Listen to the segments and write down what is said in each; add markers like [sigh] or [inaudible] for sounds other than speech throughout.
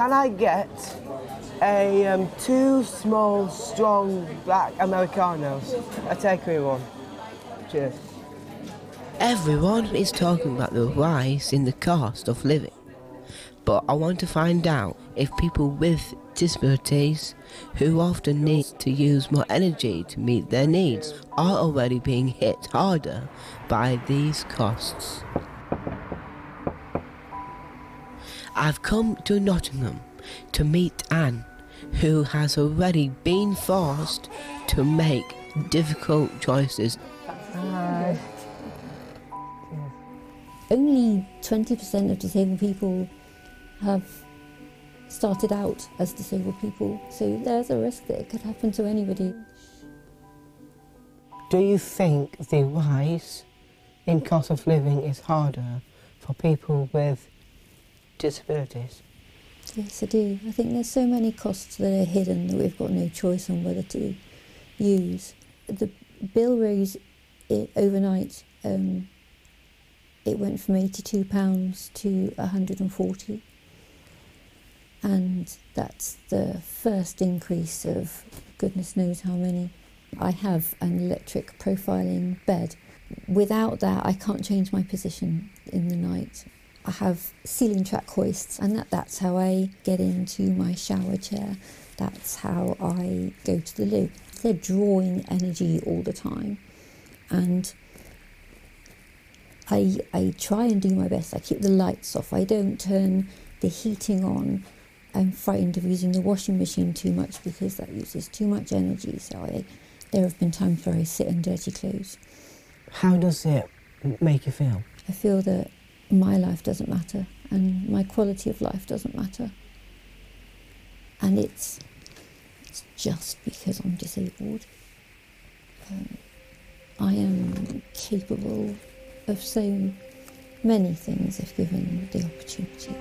can I get a um, two small, strong black Americanos? A takeaway one. Cheers. Everyone is talking about the rise in the cost of living. But I want to find out if people with disabilities who often need to use more energy to meet their needs are already being hit harder by these costs. I've come to Nottingham to meet Anne, who has already been forced to make difficult choices. Hi. Only 20% of disabled people have started out as disabled people, so there's a risk that it could happen to anybody. Do you think the rise in cost of living is harder for people with disabilities? Yes, I do. I think there's so many costs that are hidden that we've got no choice on whether to use. The bill rose overnight. Um, it went from £82 to 140 and that's the first increase of goodness knows how many. I have an electric profiling bed. Without that, I can't change my position in the night. I have ceiling track hoists, and that, that's how I get into my shower chair. That's how I go to the loo. They're drawing energy all the time, and I, I try and do my best. I keep the lights off. I don't turn the heating on I'm frightened of using the washing machine too much because that uses too much energy. So I, there have been times where I sit in dirty clothes. How does it make you feel? I feel that my life doesn't matter and my quality of life doesn't matter. And it's, it's just because I'm disabled. Um, I am capable of so many things if given the opportunity.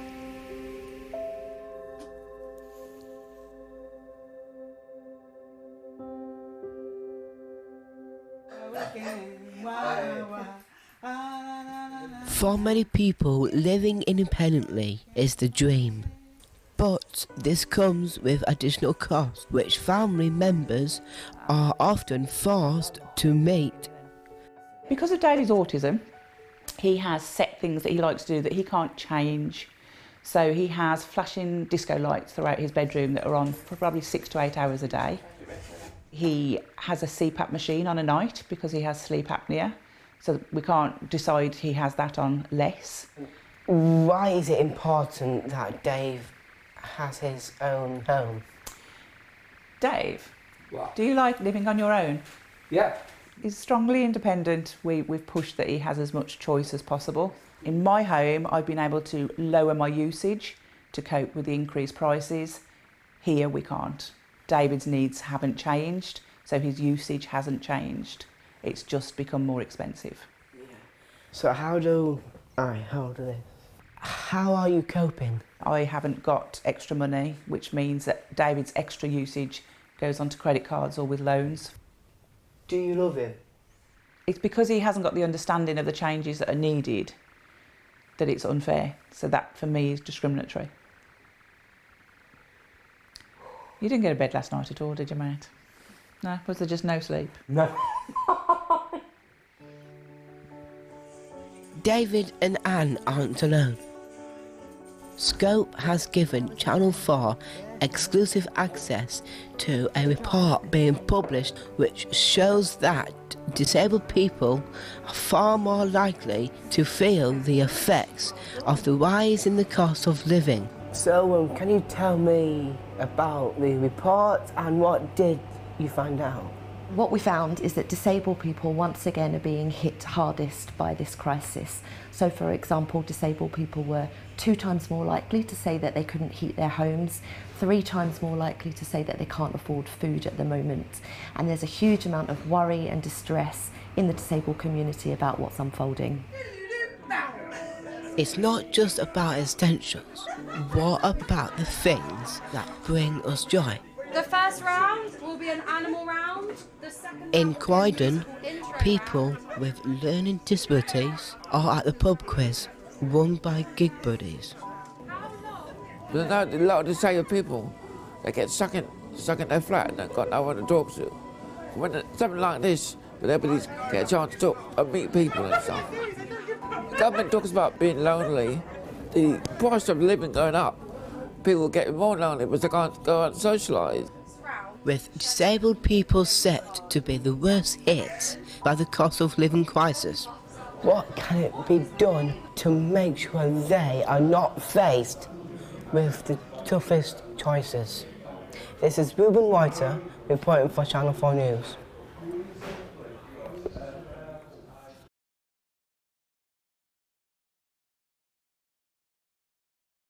For many people, living independently is the dream. But this comes with additional costs, which family members are often forced to meet. Because of David's autism, he has set things that he likes to do that he can't change. So he has flashing disco lights throughout his bedroom that are on for probably six to eight hours a day. He has a CPAP machine on a night because he has sleep apnea. So we can't decide he has that on less. Why is it important that Dave has his own home? Dave, What? do you like living on your own? Yeah. He's strongly independent. We, we've pushed that he has as much choice as possible. In my home, I've been able to lower my usage to cope with the increased prices. Here, we can't. David's needs haven't changed, so his usage hasn't changed. It's just become more expensive. So how do I how do this? How are you coping? I haven't got extra money, which means that David's extra usage goes onto credit cards or with loans. Do you love him? It's because he hasn't got the understanding of the changes that are needed that it's unfair. So that for me is discriminatory. You didn't go to bed last night at all, did you, mate? No, was there just no sleep? No. [laughs] David and Anne aren't alone. Scope has given Channel 4 exclusive access to a report being published which shows that disabled people are far more likely to feel the effects of the rise in the cost of living. So um, can you tell me about the report and what did you find out? What we found is that disabled people once again are being hit hardest by this crisis. So, for example, disabled people were two times more likely to say that they couldn't heat their homes, three times more likely to say that they can't afford food at the moment. And there's a huge amount of worry and distress in the disabled community about what's unfolding. It's not just about essentials. What about the things that bring us joy? The first round will be an animal round. The second In round will be Croydon, a musical intro people round. with learning disabilities are at the pub quiz run by Gig Buddies. There's no, a lot of disabled people, they get stuck in, stuck in their flat and they've got no one to talk to. When something like this, but everybody get a chance to talk and meet people and stuff. The government talks about being lonely, the price of living going up. People are getting more lonely because they can't go out and socialise. With disabled people set to be the worst hit by the cost of living crisis. What can it be done to make sure they are not faced with the toughest choices? This is Ruben Whiter reporting for Channel 4 News.